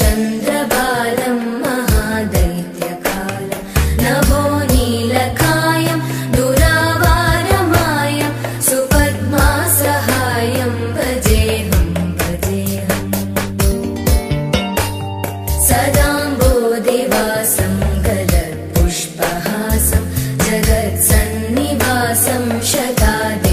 चन्द्रबालं मादैत्यकालं नभोनीलकाय दुरावारमाय सुपद्मासहायं भजे भजे सदाम्बो दिवासं जगत्सन्निवासं शतादि